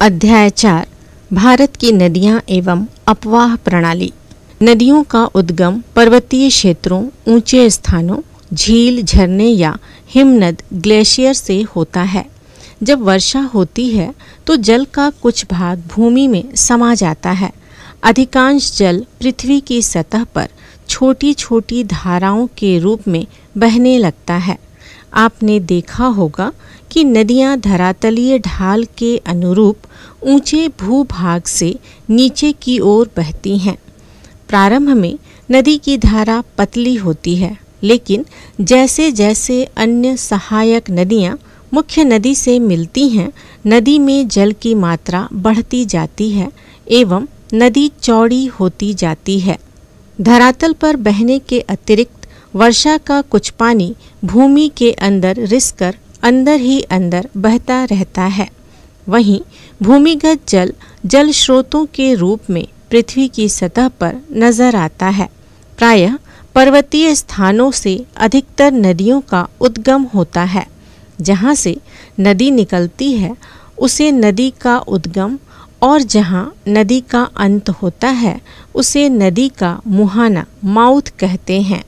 अध्याय चार, भारत की नदियाँ एवं अपवाह प्रणाली। नदियों का उद्गम पर्वतीय क्षेत्रों, ऊँचे स्थानों, झील, झरने या हिमनद, ग्लेशियर से होता है। जब वर्षा होती है तो जल का कुछ भाग भूमि में समा जाता है। अधिकांश जल पृथ्वी की सतह पर छोटी छोटी धाराओं के रूप में बहने लगता है। आपने देखा होगा कि नदियाँ धरातलीय ढाल के अनुरूप ऊँचे भूभाग से नीचे की ओर बहती हैं। प्रारंभ में नदी की धारा पतली होती है, लेकिन जैसे जैसे अन्य सहायक नदियाँ मुख्य नदी से मिलती हैं, नदी में जल की मात्रा बढ़ती जाती है एवं नदी चौड़ी होती जाती है। धरातल पर बहने के अतिरिक्त वर्षा का कुछ पानी भूमि के अंदर रिसकर अंदर ही अंदर बहता रहता है। वहीं भूमिगत जल जल स्रोतों के रूप में पृथ्वी की सतह पर नज़र आता है। प्रायः पर्वतीय स्थानों से अधिकतर नदियों का उद्गम होता है। जहाँ से नदी निकलती है, उसे नदी का उद्गम और जहाँ नदी का अंत होता है, उसे नदी का मुहाना, माउथ कहते हैं।